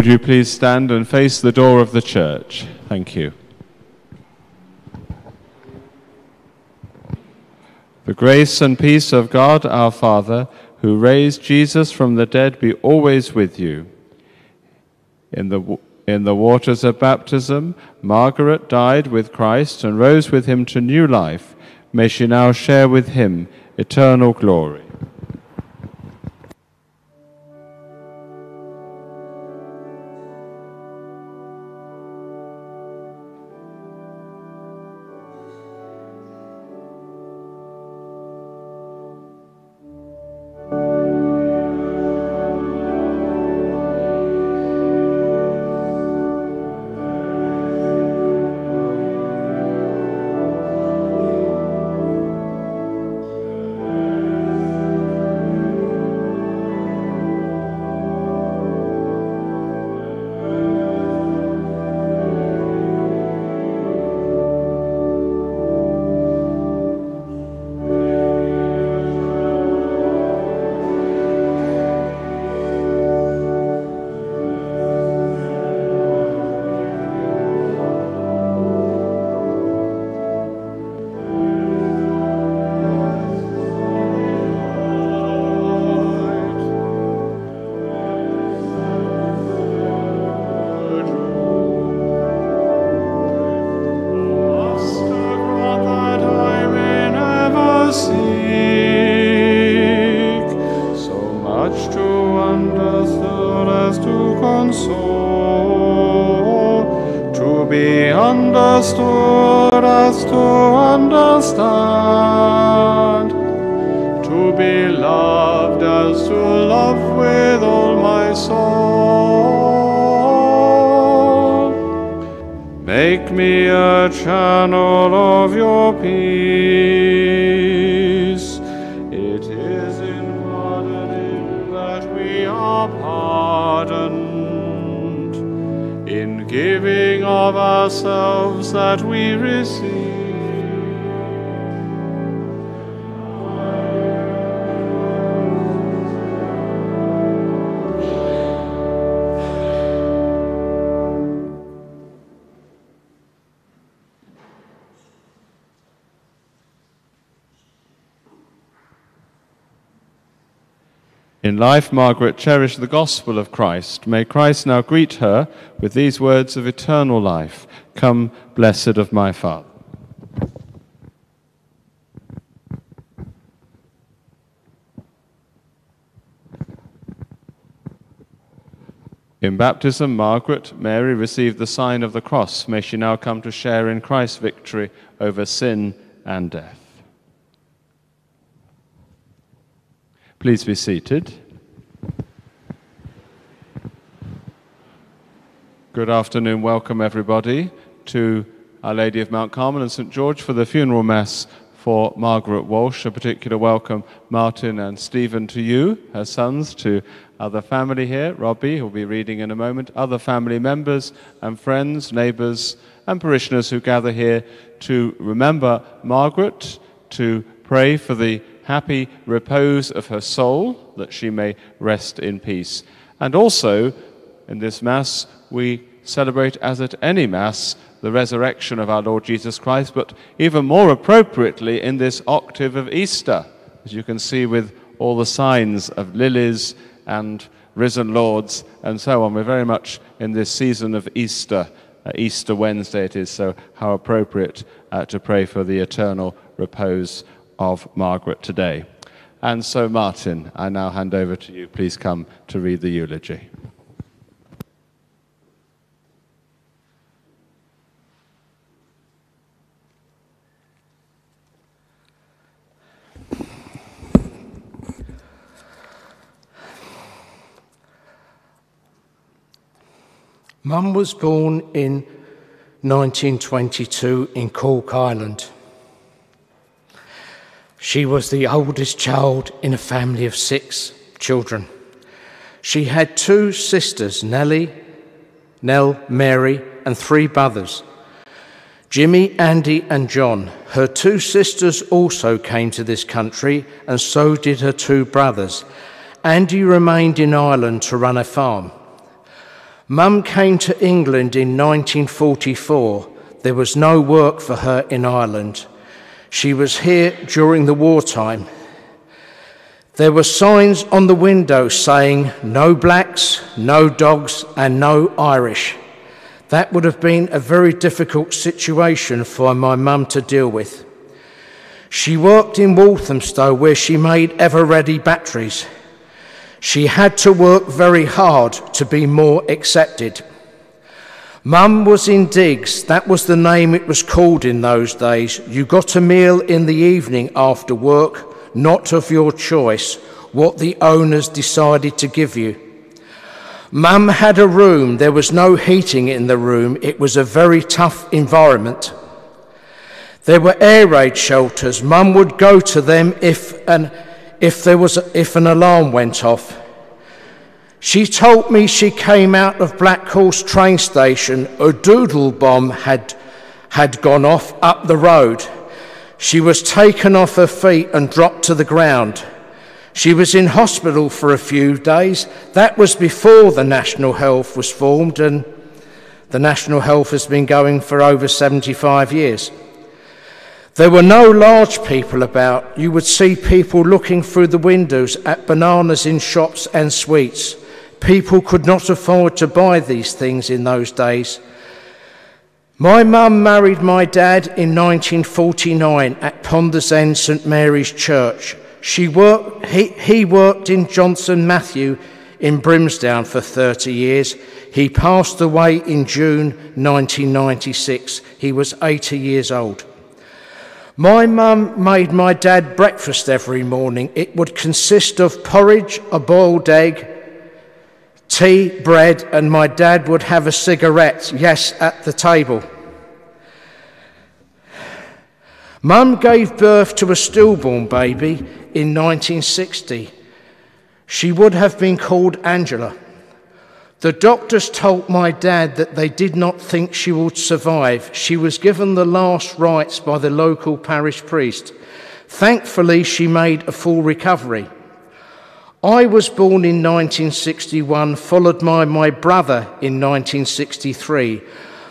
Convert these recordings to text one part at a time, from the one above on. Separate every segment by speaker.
Speaker 1: Would you please stand and face the door of the church? Thank you. The grace and peace of God our Father, who raised Jesus from the dead, be always with you. In the, in the waters of baptism, Margaret died with Christ and rose with him to new life. May she now share with him eternal glory.
Speaker 2: Understood as to understand, to be loved as to love with all my soul. Make me a channel of your peace. Giving of ourselves that we receive.
Speaker 1: In life, Margaret cherished the gospel of Christ. May Christ now greet her with these words of eternal life Come, blessed of my Father. In baptism, Margaret Mary received the sign of the cross. May she now come to share in Christ's victory over sin and death. Please be seated. Good afternoon. Welcome, everybody, to Our Lady of Mount Carmel and St. George for the funeral mass for Margaret Walsh. A particular welcome, Martin and Stephen, to you, her sons, to other family here, Robbie, who'll be reading in a moment, other family members and friends, neighbours, and parishioners who gather here to remember Margaret, to pray for the happy repose of her soul, that she may rest in peace. And also, in this Mass, we celebrate, as at any Mass, the resurrection of our Lord Jesus Christ, but even more appropriately in this octave of Easter, as you can see with all the signs of lilies and risen lords and so on. We're very much in this season of Easter. Uh, Easter Wednesday it is, so how appropriate uh, to pray for the eternal repose of Margaret today. And so, Martin, I now hand over to you. Please come to read the eulogy.
Speaker 3: Mum was born in 1922 in Cork Ireland. She was the oldest child in a family of six children. She had two sisters, Nellie, Nell, Mary, and three brothers, Jimmy, Andy, and John. Her two sisters also came to this country, and so did her two brothers. Andy remained in Ireland to run a farm. Mum came to England in 1944. There was no work for her in Ireland. She was here during the wartime. There were signs on the window saying, no blacks, no dogs, and no Irish. That would have been a very difficult situation for my mum to deal with. She worked in Walthamstow where she made ever ready batteries. She had to work very hard to be more accepted. Mum was in digs, that was the name it was called in those days. You got a meal in the evening after work, not of your choice, what the owners decided to give you. Mum had a room, there was no heating in the room, it was a very tough environment. There were air raid shelters. Mum would go to them if an, if, there was, if an alarm went off. She told me she came out of Black Horse train station. A doodle bomb had, had gone off up the road. She was taken off her feet and dropped to the ground. She was in hospital for a few days. That was before the National Health was formed, and the National Health has been going for over 75 years. There were no large people about. You would see people looking through the windows at bananas in shops and sweets. People could not afford to buy these things in those days. My mum married my dad in 1949 at Ponders End St Mary's Church. She worked, he, he worked in Johnson Matthey in Brimsdown for 30 years. He passed away in June 1996. He was 80 years old. My mum made my dad breakfast every morning. It would consist of porridge, a boiled egg, tea, bread, and my dad would have a cigarette, yes, at the table. Mum gave birth to a stillborn baby in 1960. She would have been called Angela. The doctors told my dad that they did not think she would survive. She was given the last rites by the local parish priest. Thankfully, she made a full recovery. I was born in 1961, followed by my brother in 1963.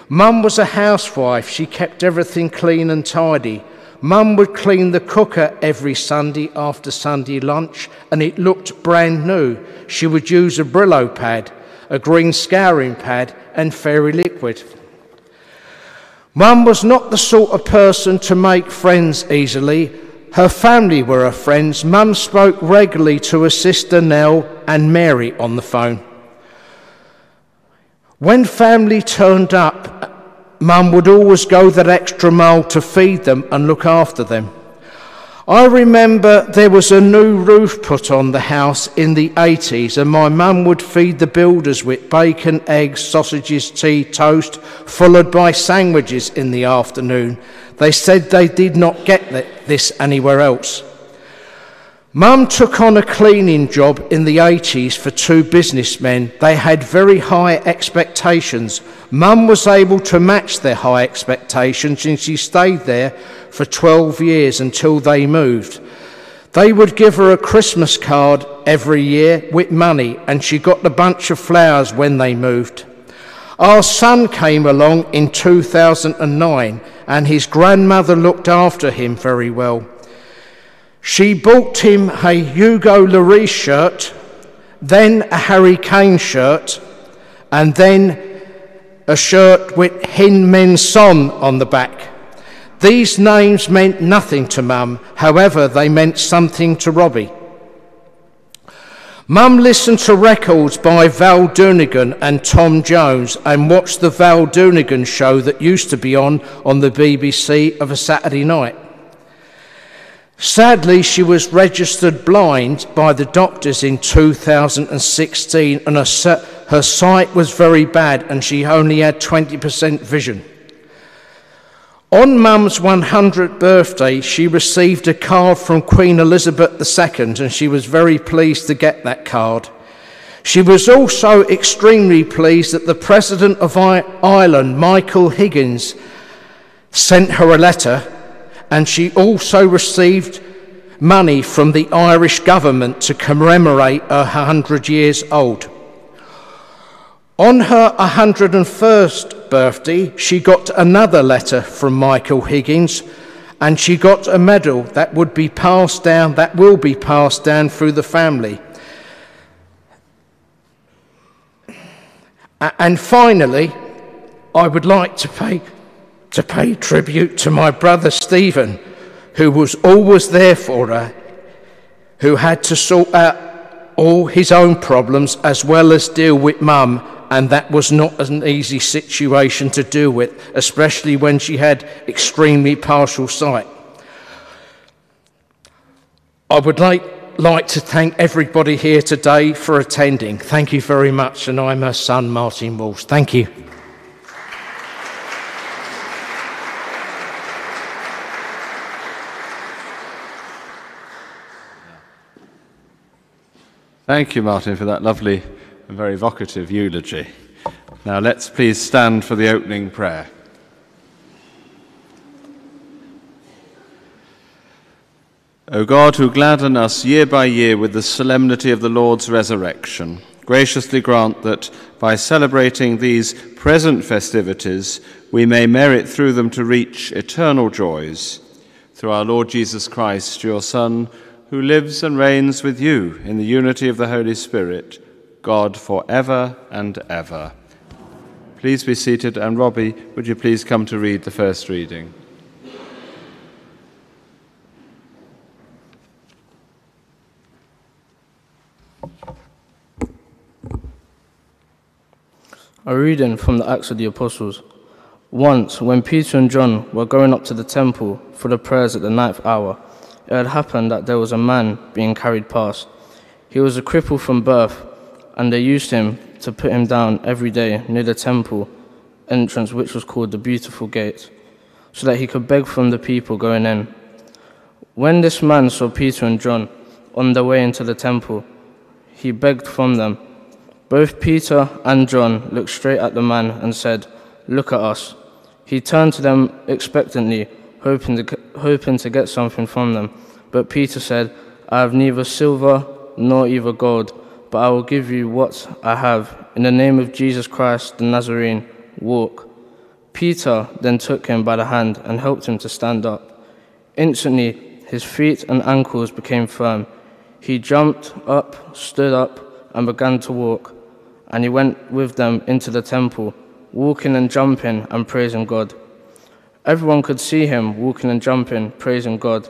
Speaker 3: Mum was a housewife. She kept everything clean and tidy. Mum would clean the cooker every Sunday after Sunday lunch, and it looked brand new. She would use a Brillo pad a green scouring pad, and fairy liquid. Mum was not the sort of person to make friends easily. Her family were her friends. Mum spoke regularly to her sister Nell and Mary on the phone. When family turned up, Mum would always go that extra mile to feed them and look after them. I remember there was a new roof put on the house in the 80s, and my mum would feed the builders with bacon, eggs, sausages, tea, toast, followed by sandwiches in the afternoon. They said they did not get this anywhere else. Mum took on a cleaning job in the 80s for two businessmen. They had very high expectations. Mum was able to match their high expectations and she stayed there for 12 years until they moved. They would give her a Christmas card every year with money and she got a bunch of flowers when they moved. Our son came along in 2009 and his grandmother looked after him very well. She bought him a Hugo Lloris shirt, then a Harry Kane shirt, and then a shirt with Heung Min Son on the back. These names meant nothing to Mum, however, they meant something to Robbie. Mum listened to records by Val Doonican and Tom Jones and watched the Val Doonican show that used to be on on the BBC of a Saturday night. Sadly, she was registered blind by the doctors in 2016, and her, her sight was very bad, and she only had 20% vision. On Mum's 100th birthday, she received a card from Queen Elizabeth II, and she was very pleased to get that card. She was also extremely pleased that the President of Ireland, Michael Higgins, sent her a letter and she also received money from the Irish government to commemorate her 100 years old. On her 101st birthday, she got another letter from Michael Higgins and she got a medal that would be passed down, that will be passed down through the family. And finally, I would like to pay, to pay tribute to my brother Stephen, who was always there for her, who had to sort out all his own problems as well as deal with mum, and that was not an easy situation to deal with, especially when she had extremely partial sight. I would like, like to thank everybody here today for attending. Thank you very much, and I'm her son, Martin Walsh. Thank you.
Speaker 4: Thank you, Martin, for that lovely and very evocative eulogy. Now let's please stand for the opening prayer. O God, who gladden us year by year with the solemnity of the Lord's resurrection, graciously grant that by celebrating these present festivities, we may merit through them to reach eternal joys. Through our Lord Jesus Christ, your Son, who lives and reigns with you in the unity of the Holy Spirit, God for ever and ever. Please be seated, and Robbie, would you please come to read the first reading?
Speaker 5: A reading from the Acts of the Apostles. Once, when Peter and John were going up to the temple for the prayers at the ninth hour, it had happened that there was a man being carried past. He was a cripple from birth, and they used him to put him down every day near the temple entrance, which was called the Beautiful Gate, so that he could beg from the people going in. When this man saw Peter and John on their way into the temple, he begged from them. Both Peter and John looked straight at the man and said, Look at us. He turned to them expectantly hoping to, hoping to get something from them. But Peter said, I have neither silver nor either gold, but I will give you what I have. In the name of Jesus Christ the Nazarene, walk. Peter then took him by the hand and helped him to stand up. Instantly, his feet and ankles became firm. He jumped up, stood up, and began to walk. And he went with them into the temple, walking and jumping and praising God. Everyone could see him walking and jumping, praising God,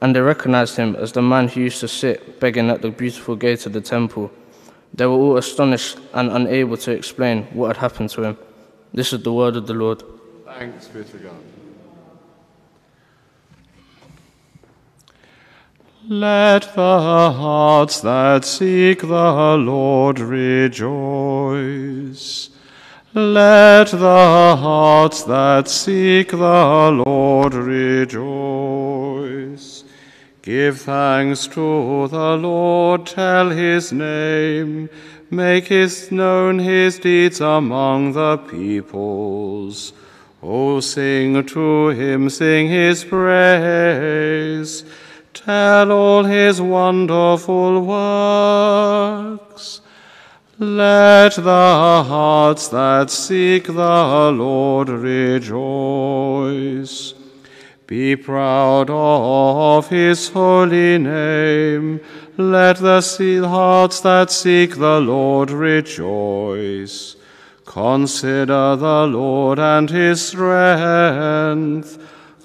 Speaker 5: and they recognized him as the man who used to sit begging at the beautiful gate of the temple. They were all astonished and unable to explain what had happened to him. This is the word of the Lord.
Speaker 4: Thanks be to God.
Speaker 1: Let the hearts that seek the Lord rejoice. Let the hearts that seek the Lord rejoice. Give thanks to the Lord, tell his name, make his known his deeds among the peoples. O sing to him, sing his praise, tell all his wonderful works. Let the hearts that seek the Lord rejoice. Be proud of his holy name. Let the hearts that seek the Lord rejoice. Consider the Lord and his strength.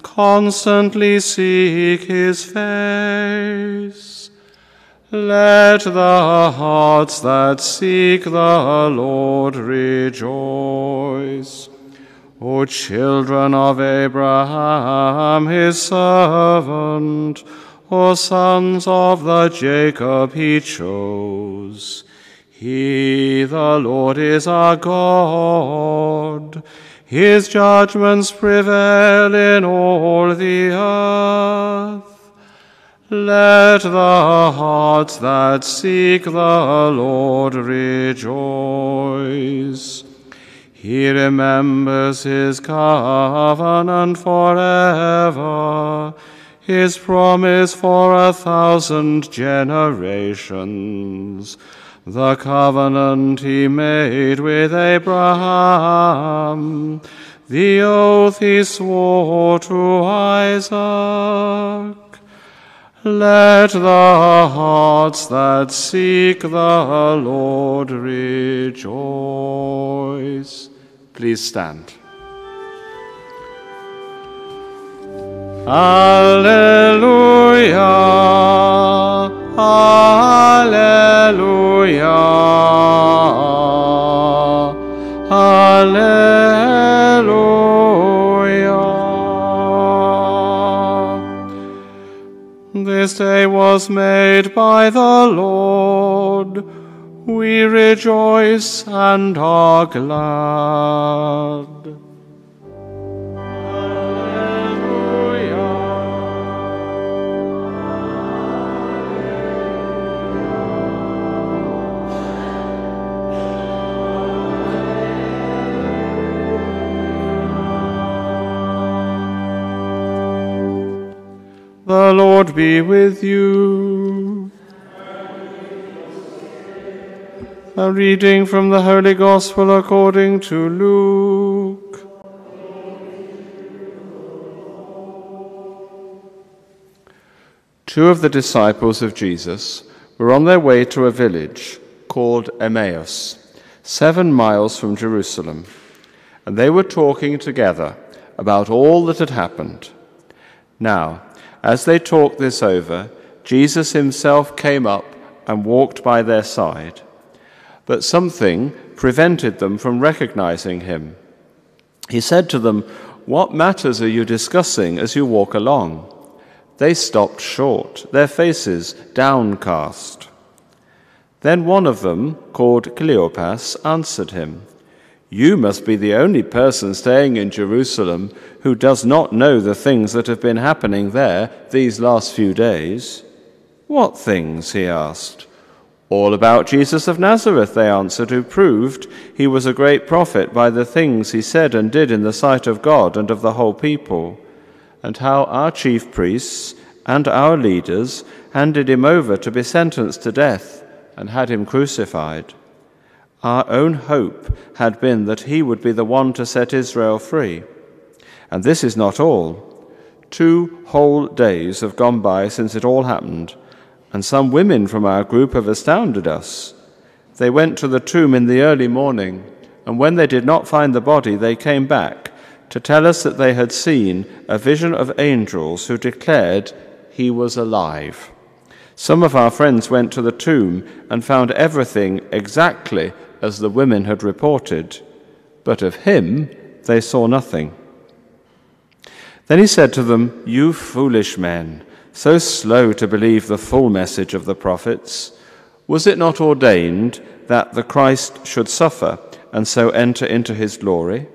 Speaker 1: Constantly seek his face. Let the hearts that seek the Lord rejoice. O children of Abraham, his servant, O sons of the Jacob he chose. He, the Lord, is our God. His judgments prevail in all the earth. Let the hearts that seek the Lord rejoice. He remembers his covenant forever, his promise for a thousand generations. the covenant he made with Abraham, the oath he swore to Isaac. Let the hearts that seek the Lord rejoice. Please stand. Alleluia, Alleluia, Alleluia. This day was made by the Lord. We rejoice and are glad. The Lord be with you. A reading from the Holy Gospel according to Luke. Two of the disciples of Jesus were on their way to a village called Emmaus, seven miles from Jerusalem, and they were talking together about all that had happened. Now, as they talked this over, Jesus himself came up and walked by their side. But something prevented them from recognizing him. He said to them, What matters are you discussing as you walk along? They stopped short, their faces downcast. Then one of them, called Cleopas, answered him, You must be the only person staying in Jerusalem who does not know the things that have been happening there these last few days. What things? he asked. All about Jesus of Nazareth, they answered, who proved he was a great prophet by the things he said and did in the sight of God and of the whole people, and how our chief priests and our leaders handed him over to be sentenced to death and had him crucified. Our own hope had been that he would be the one to set Israel free. And this is not all. Two whole days have gone by since it all happened and some women from our group have astounded us. They went to the tomb in the early morning, and when they did not find the body, they came back to tell us that they had seen a vision of angels who declared he was alive. Some of our friends went to the tomb and found everything exactly as the women had reported, but of him they saw nothing. Then he said to them, You foolish men so slow to believe the full message of the prophets? Was it not ordained that the Christ should suffer and so enter into his glory?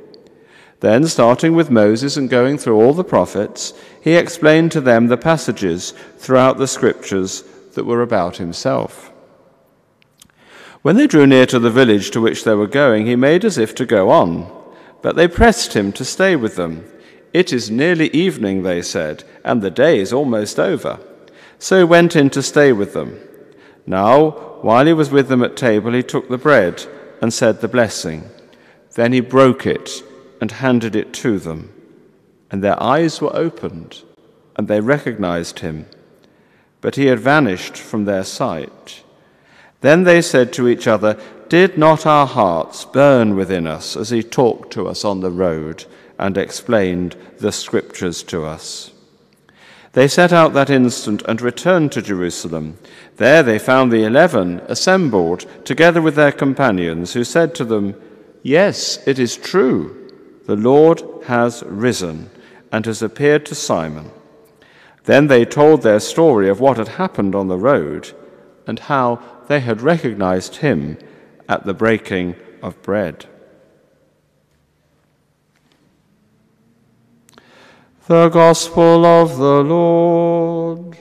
Speaker 1: Then, starting with Moses and going through all the prophets, he explained to them the passages throughout the scriptures that were about himself. When they drew near to the village to which they were going, he made as if to go on, but they pressed him to stay with them. It is nearly evening, they said, and the day is almost over. So he went in to stay with them. Now, while he was with them at table, he took the bread and said the blessing. Then he broke it and handed it to them. And their eyes were opened, and they recognized him. But he had vanished from their sight. Then they said to each other, Did not our hearts burn within us as he talked to us on the road? and explained the scriptures to us. They set out that instant and returned to Jerusalem. There they found the eleven assembled together with their companions, who said to them, Yes, it is true. The Lord has risen and has appeared to Simon. Then they told their story of what had happened on the road and how they had recognized him at the breaking of bread. The Gospel of the Lord.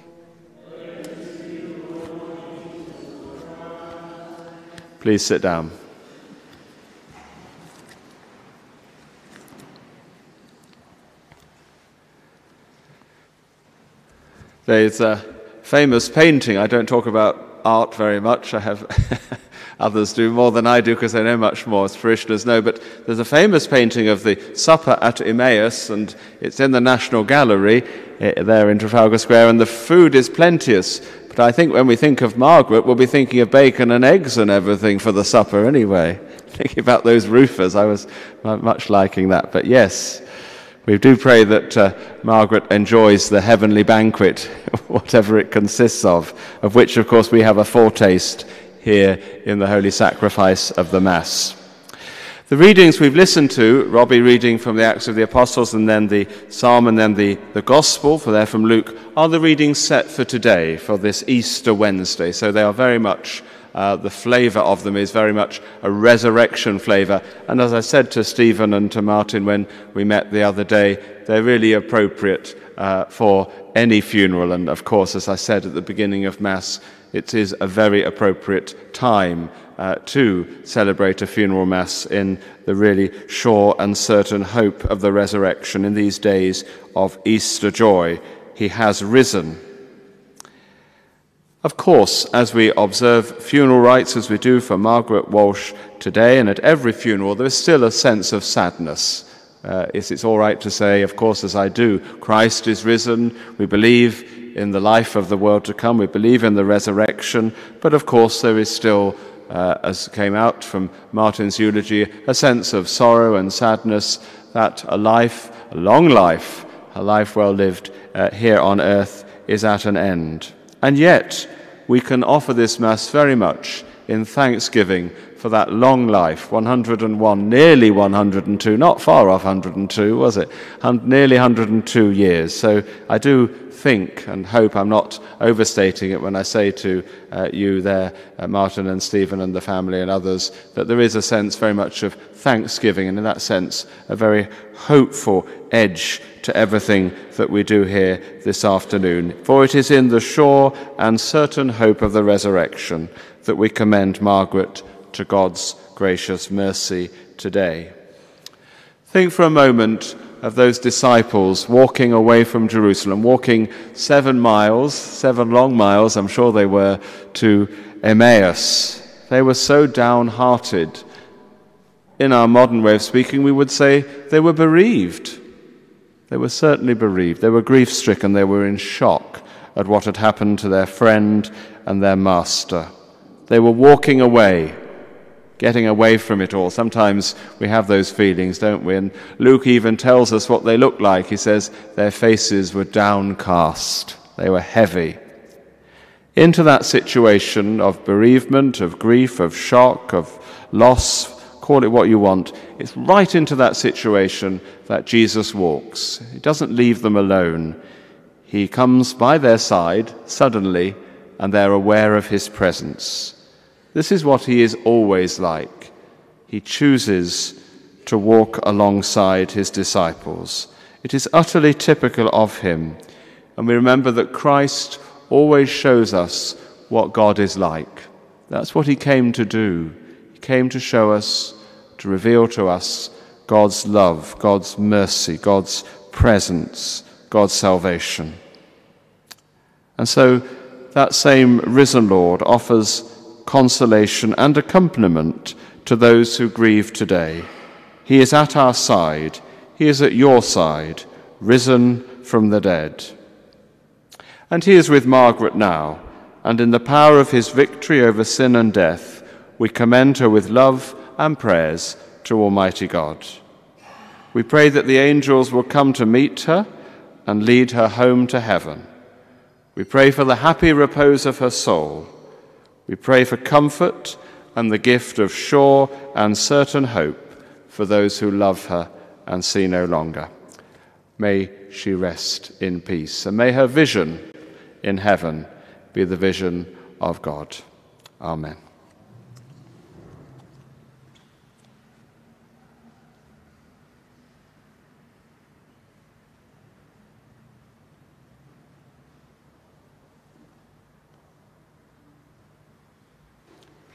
Speaker 1: Please sit down. There's a famous painting. I don't talk about art very much. I have others do more than I do because they know much more, as parishioners know. But there's a famous painting of the supper at Emmaus, and it's in the National Gallery eh, there in Trafalgar Square, and the food is plenteous. But I think when we think of Margaret, we'll be thinking of bacon and eggs and everything for the supper anyway. Thinking about those roofers, I was much liking that. But yes, we do pray that uh, Margaret enjoys the heavenly banquet, whatever it consists of, of which, of course, we have a foretaste here in the Holy Sacrifice of the Mass. The readings we've listened to, Robbie reading from the Acts of the Apostles and then the Psalm and then the, the Gospel, for they're from Luke, are the readings set for today, for this Easter Wednesday. So they are very much uh, the flavour of them is very much a resurrection flavour. And as I said to Stephen and to Martin when we met the other day, they're really appropriate uh, for any funeral. And of course, as I said at the beginning of Mass, it is a very appropriate time uh, to celebrate a funeral Mass in the really sure and certain hope of the resurrection in these days of Easter joy. He has risen. Of course, as we observe funeral rites, as we do for Margaret Walsh today, and at every funeral, there is still a sense of sadness. Uh, it's, it's all right to say, of course, as I do, Christ is risen. We believe in the life of the world to come. We believe in the resurrection. But of course, there is still, uh, as came out from Martin's eulogy, a sense of sorrow and sadness that a life, a long life, a life well lived uh, here on earth is at an end. And yet, we can offer this Mass very much in thanksgiving for that long life 101, nearly 102, not far off 102, was it? Nearly 102 years. So I do think and hope I'm not overstating it when I say to uh, you there, uh, Martin and Stephen and the family and others, that there is a sense very much of thanksgiving, and in that sense, a very hopeful edge to everything that we do here this afternoon. For it is in the sure and certain hope of the resurrection that we commend Margaret to God's gracious mercy today. Think for a moment of those disciples walking away from Jerusalem, walking seven miles, seven long miles, I'm sure they were, to Emmaus. They were so downhearted. In our modern way of speaking, we would say they were bereaved. They were certainly bereaved. They were grief stricken. They were in shock at what had happened to their friend and their master. They were walking away getting away from it all. Sometimes we have those feelings, don't we? And Luke even tells us what they looked like. He says their faces were downcast, they were heavy. Into that situation of bereavement, of grief, of shock, of loss, call it what you want, it's right into that situation that Jesus walks. He doesn't leave them alone. He comes by their side suddenly, and they're aware of his presence. This is what he is always like. He chooses to walk alongside his disciples. It is utterly typical of him. And we remember that Christ always shows us what God is like. That's what he came to do. He came to show us, to reveal to us God's love, God's mercy, God's presence, God's salvation. And so that same risen Lord offers consolation, and accompaniment to those who grieve today. He is at our side, He is at your side, risen from the dead. And He is with Margaret now, and in the power of His victory over sin and death, we commend her with love and prayers to Almighty God. We pray that the angels will come to meet her and lead her home to heaven. We pray for the happy repose of her soul we pray for comfort and the gift of sure and certain hope for those who love her and see no longer. May she rest in peace, and may her vision in heaven be the vision of God. Amen.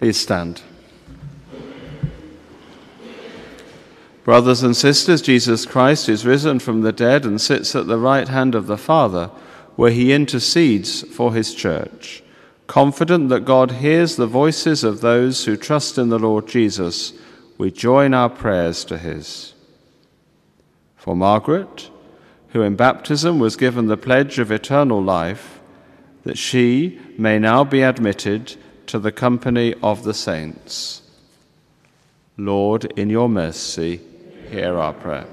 Speaker 1: Please stand. Brothers and sisters, Jesus Christ is risen from the dead and sits at the right hand of the Father, where he intercedes for his church. Confident that God hears the voices of those who trust in the Lord Jesus, we join our prayers to his. For Margaret, who in baptism was given the pledge of eternal life, that she may now be admitted to the company of the saints. Lord, in your mercy, hear our prayer.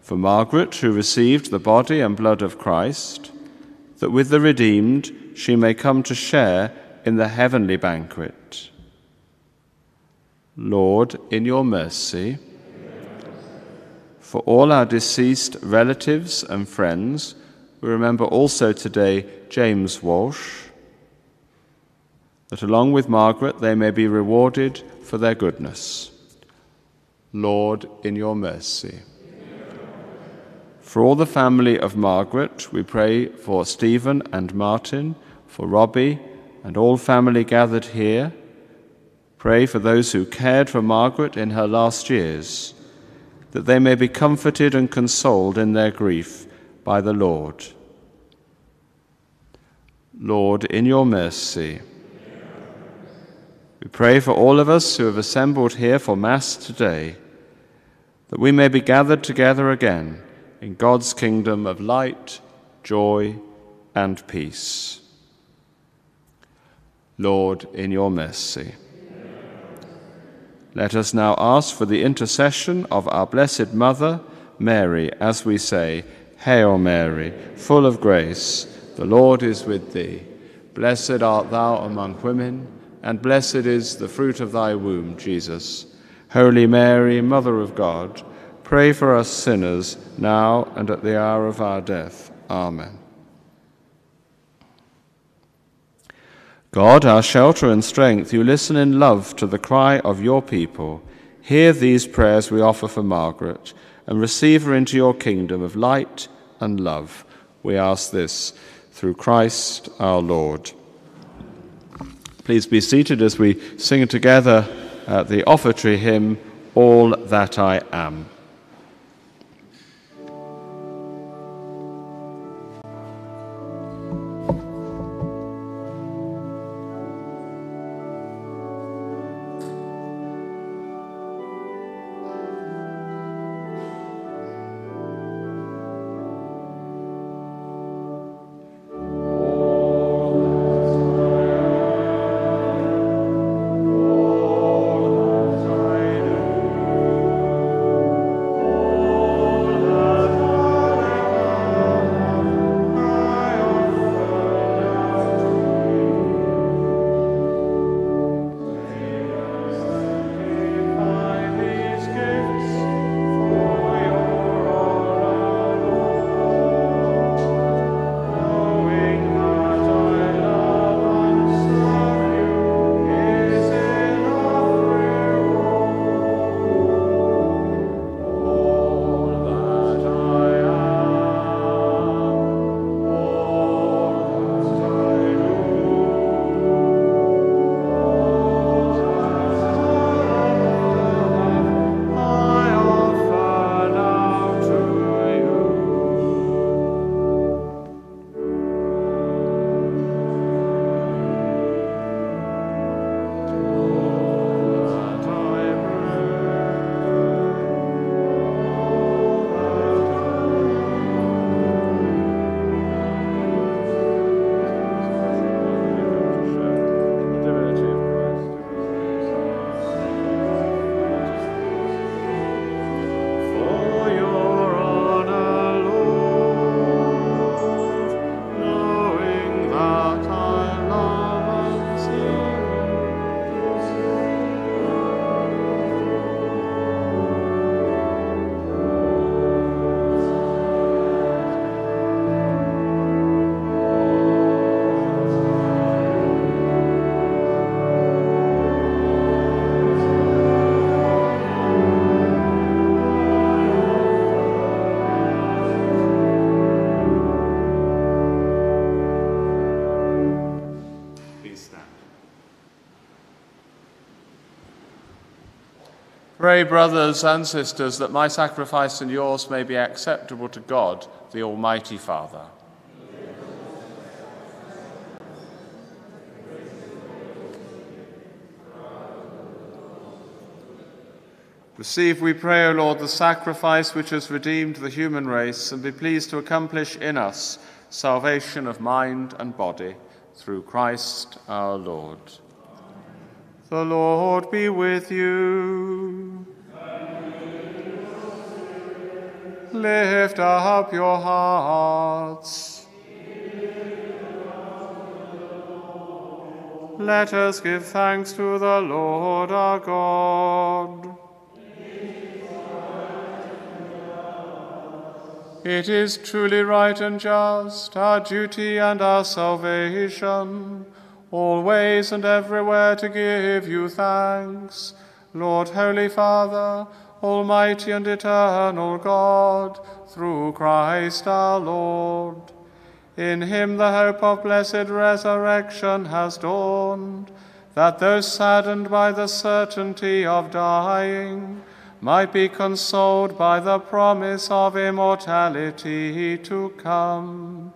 Speaker 1: For Margaret, who received the body and blood of Christ, that with the redeemed she may come to share in the heavenly banquet. Lord, in your mercy, for all our deceased relatives and friends, we remember also today James Walsh, that along with Margaret they may be rewarded for their goodness. Lord, in your mercy. For all the family of Margaret, we pray for Stephen and Martin, for Robbie, and all family gathered here. Pray for those who cared for Margaret in her last years, that they may be comforted and consoled in their grief by the Lord. Lord, in your mercy. Pray for all of us who have assembled here for Mass today, that we may be gathered together again in God's kingdom of light, joy, and peace. Lord, in your mercy. Let us now ask for the intercession of our Blessed Mother, Mary, as we say, Hail Mary, full of grace, the Lord is with thee. Blessed art thou among women, and blessed is the fruit of thy womb, Jesus. Holy Mary, Mother of God, Pray for us sinners, now and at the hour of our death. Amen. God, our shelter and strength, you listen in love to the cry of your people. Hear these prayers we offer for Margaret and receive her into your kingdom of light and love. We ask this through Christ our Lord. Please be seated as we sing together uh, the offertory hymn, All That I Am.
Speaker 4: pray, brothers and sisters, that my sacrifice and yours may be acceptable to God, the Almighty Father.
Speaker 1: Receive, we pray, O Lord, the sacrifice which has redeemed the human race, and be pleased to accomplish in us salvation of mind and body through Christ our Lord. The Lord be with you. Lift up your hearts. Let us give thanks to the Lord our God. It is truly right and just, our duty and our salvation, always and everywhere to give you thanks, Lord, Holy Father, Almighty and eternal God, through Christ our Lord. In him the hope of blessed resurrection has dawned, that those saddened by the certainty of dying, might be consoled by the promise of immortality to come.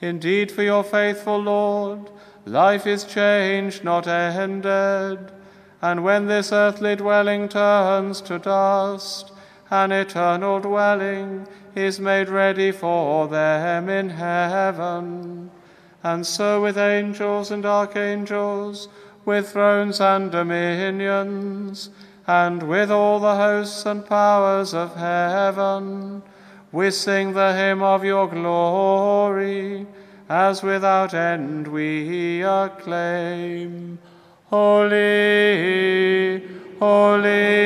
Speaker 1: Indeed, for your faithful Lord, life is changed, not ended. And when this earthly dwelling turns to dust, an eternal dwelling is made ready for them in heaven. And so with angels and archangels, with thrones and dominions, and with all the hosts and powers of heaven, we sing the hymn of your glory, as without end we acclaim. Holy, holy,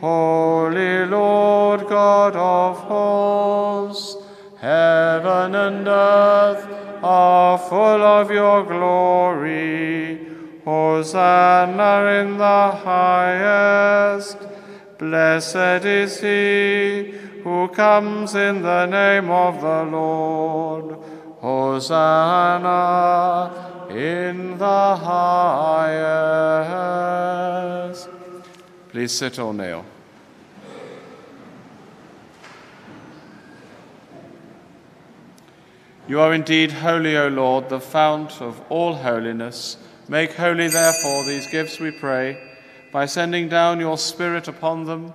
Speaker 1: holy Lord God of hosts, heaven and earth are full of your glory. Hosanna in the highest. Blessed is he who comes in the name of the Lord. Hosanna in the highest. Please sit or kneel. You are indeed holy, O Lord, the fount of all holiness. Make holy, therefore, these gifts, we pray, by sending down your Spirit upon them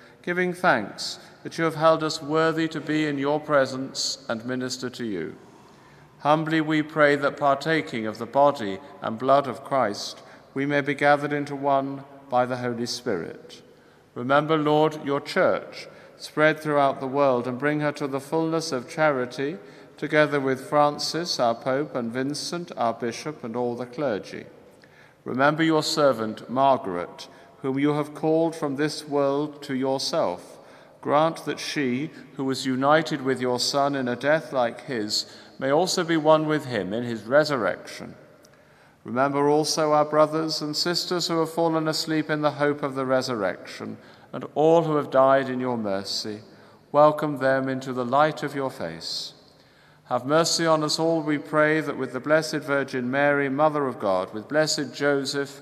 Speaker 1: giving thanks that you have held us worthy to be in your presence and minister to you. Humbly we pray that partaking of the body and blood of Christ, we may be gathered into one by the Holy Spirit. Remember, Lord, your church spread throughout the world and bring her to the fullness of charity, together with Francis, our Pope, and Vincent, our Bishop, and all the clergy. Remember your servant, Margaret, whom you have called from this world to yourself. Grant that she, who was united with your Son in a death like his, may also be one with him in his resurrection. Remember also our brothers and sisters who have fallen asleep in the hope of the resurrection, and all who have died in your mercy. Welcome them into the light of your face. Have mercy on us all, we pray, that with the Blessed Virgin Mary, Mother of God, with blessed Joseph,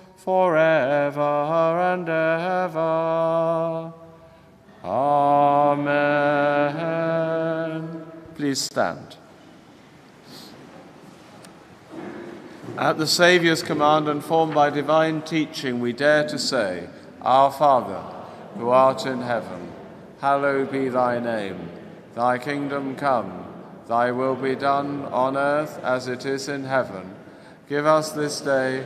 Speaker 1: forever and ever. Amen. Please stand. At the Saviour's command and formed by divine teaching, we dare to say, Our Father, who art in heaven, hallowed be thy name. Thy kingdom come, thy will be done on earth as it is in heaven. Give us this day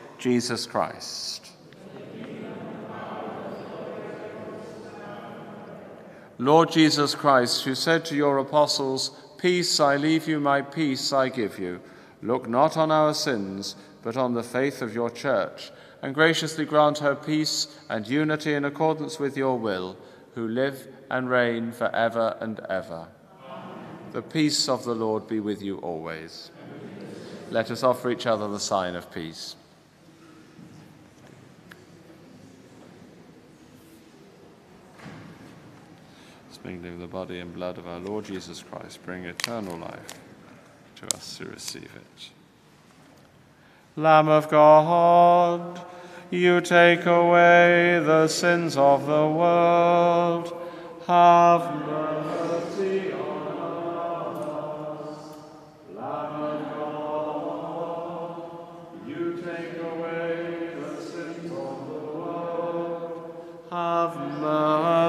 Speaker 1: Jesus Christ. Lord Jesus Christ, who said to your apostles, Peace I leave you, my peace I give you, look not on our sins, but on the faith of your church, and graciously grant her peace and unity in accordance with your will, who live and reign for ever and ever. The peace of the Lord be with you always. Let us offer each other the sign of peace. Mingling the body and blood of our Lord Jesus Christ, bring eternal life to us who receive it. Lamb of God, you take away the sins of the world. Have mercy on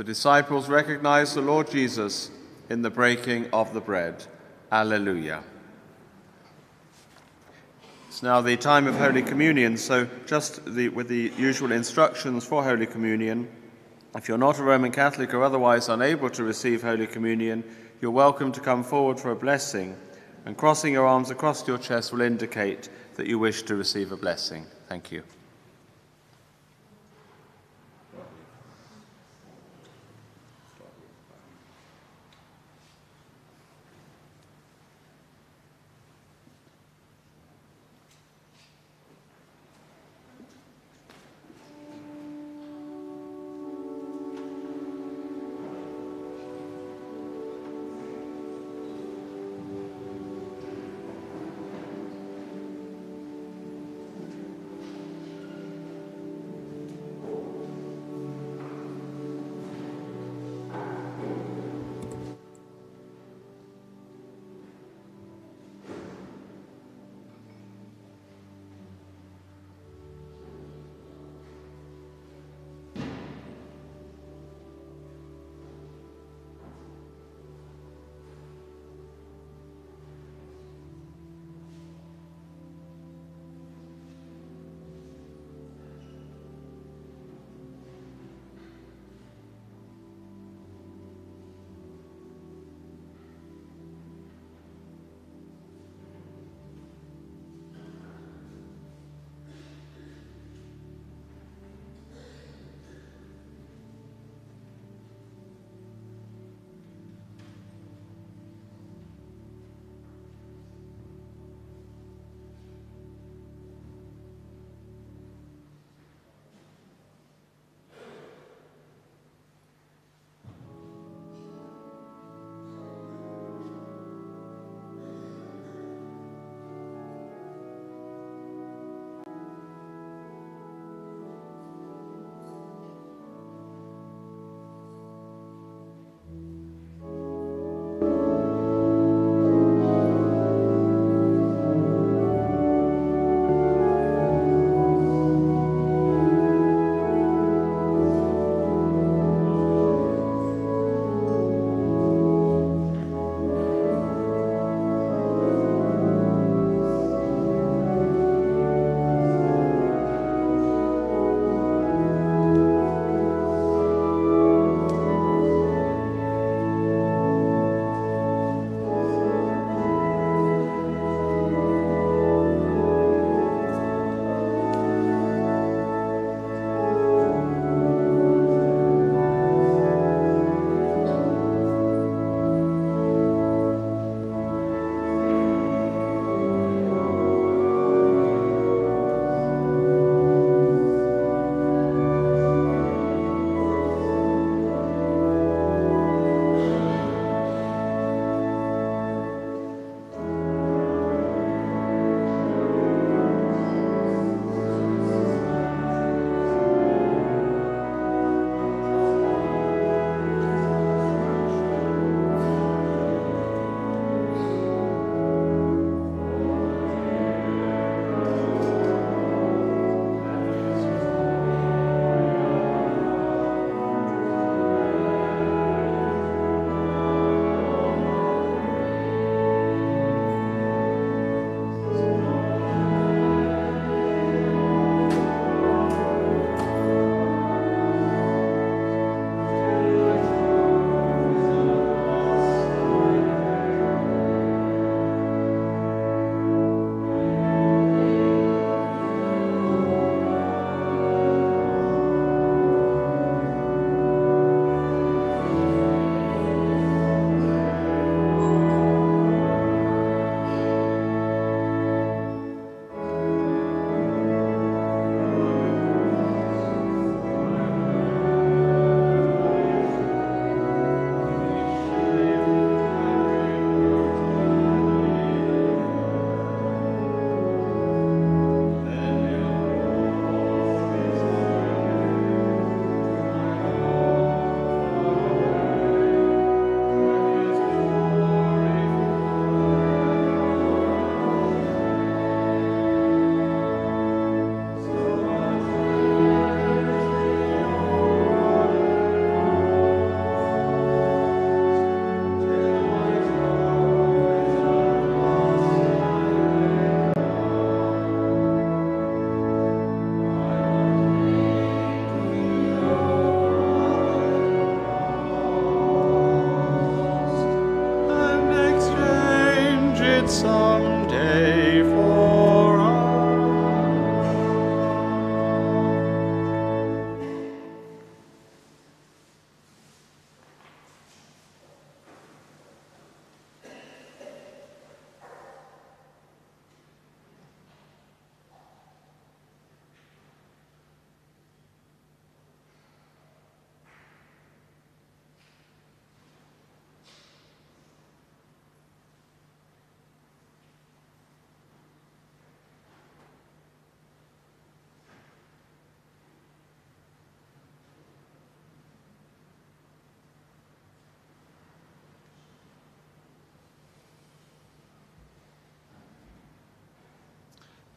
Speaker 1: The disciples recognized the Lord Jesus in the breaking of the bread. Alleluia. It's now the time of Holy Communion, so just the, with the usual instructions for Holy Communion, if you're not a Roman Catholic or otherwise unable to receive Holy Communion, you're welcome to come forward for a blessing, and crossing your arms across your chest will indicate that you wish to receive a blessing. Thank you.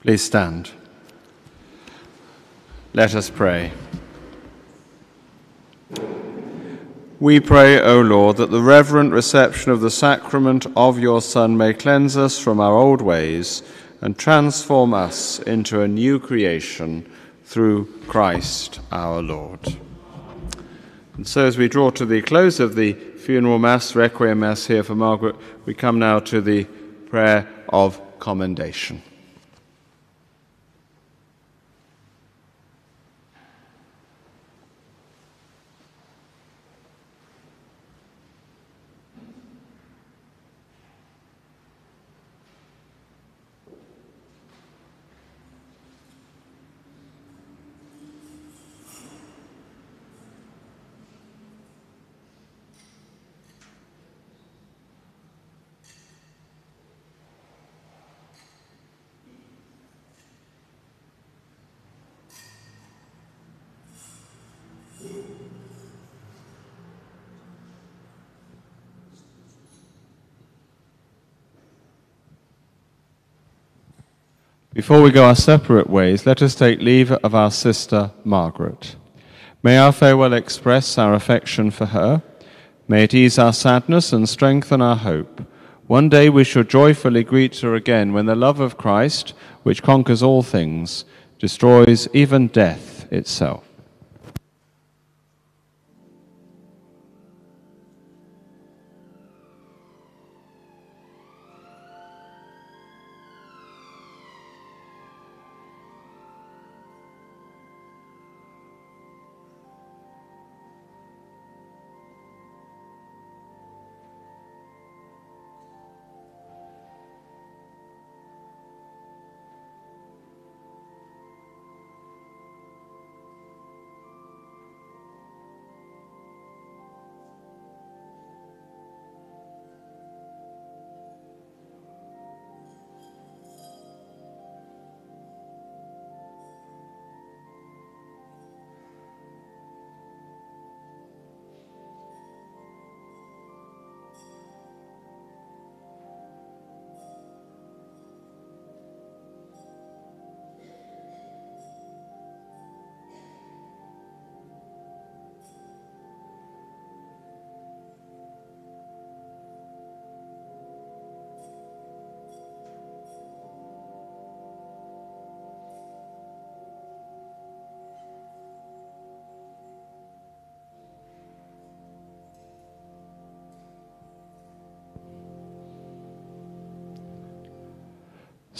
Speaker 1: Please stand. Let us pray. We pray, O Lord, that the reverent reception of the sacrament of your Son may cleanse us from our old ways and transform us into a new creation through Christ our Lord. And so, as we draw to the close of the funeral mass, requiem mass here for Margaret, we come now to the prayer of commendation. Before we go our separate ways, let us take leave of our sister Margaret. May our farewell express our affection for her. May it ease our sadness and strengthen our hope. One day we shall joyfully greet her again when the love of Christ, which conquers all things, destroys even death itself.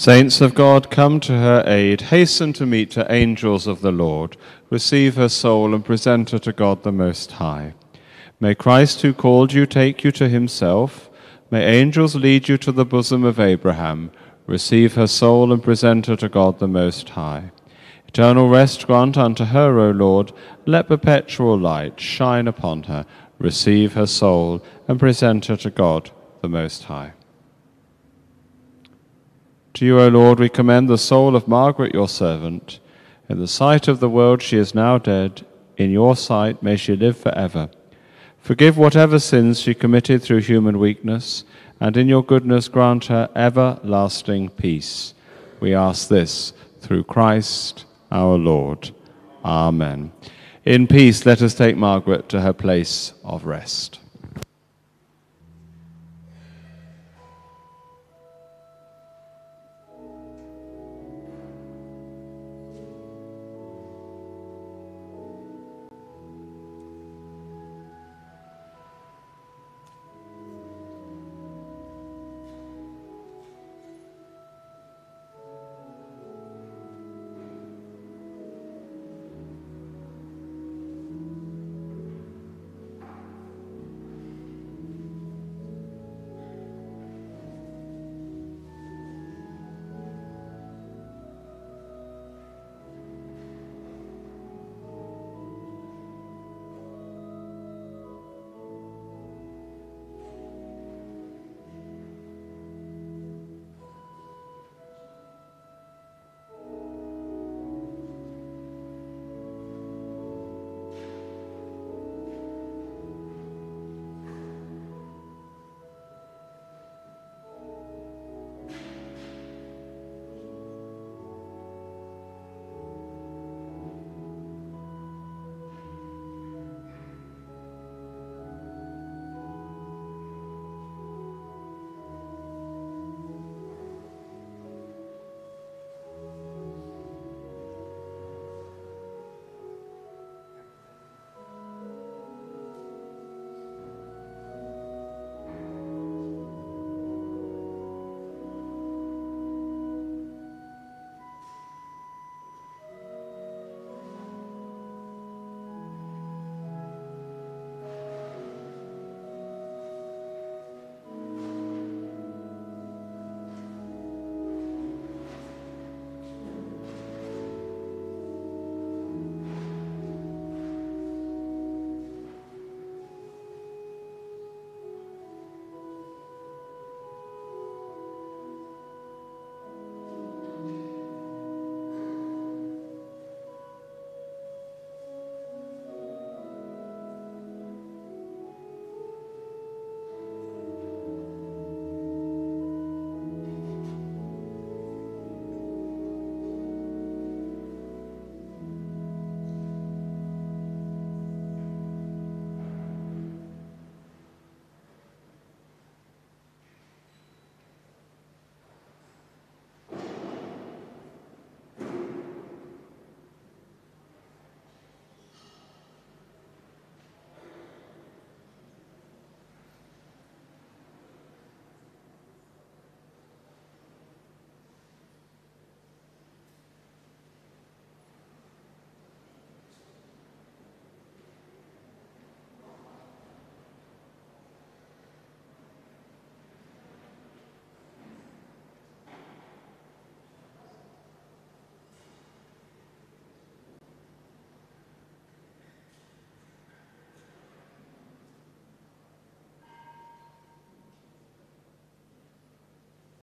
Speaker 1: Saints of God, come to her aid. Hasten to meet her, angels of the Lord. Receive her soul and present her to God the Most High. May Christ, who called you, take you to himself. May angels lead you to the bosom of Abraham. Receive her soul and present her to God the Most High. Eternal rest grant unto her, O Lord. Let perpetual light shine upon her. Receive her soul and present her to God the Most High. To you, O Lord, we commend the soul of Margaret, your servant. In the sight of the world, she is now dead. In your sight, may she live forever. Forgive whatever sins she committed through human weakness, and in your goodness grant her everlasting peace. We ask this through Christ our Lord. Amen. In peace, let us take Margaret to her place of rest.